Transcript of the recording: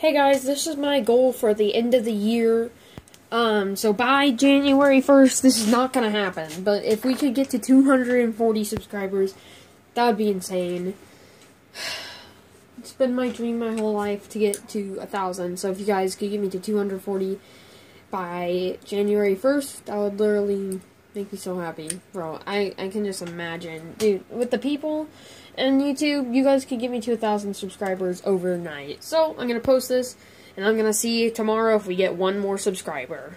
Hey guys, this is my goal for the end of the year. Um, so by January 1st, this is not gonna happen, but if we could get to 240 subscribers, that would be insane. It's been my dream my whole life to get to a thousand, so if you guys could get me to 240 by January 1st, that would literally make me so happy. Bro, I, I can just imagine. Dude, with the people and YouTube, you guys could get me to a thousand subscribers overnight. So, I'm gonna post this, and I'm gonna see tomorrow if we get one more subscriber.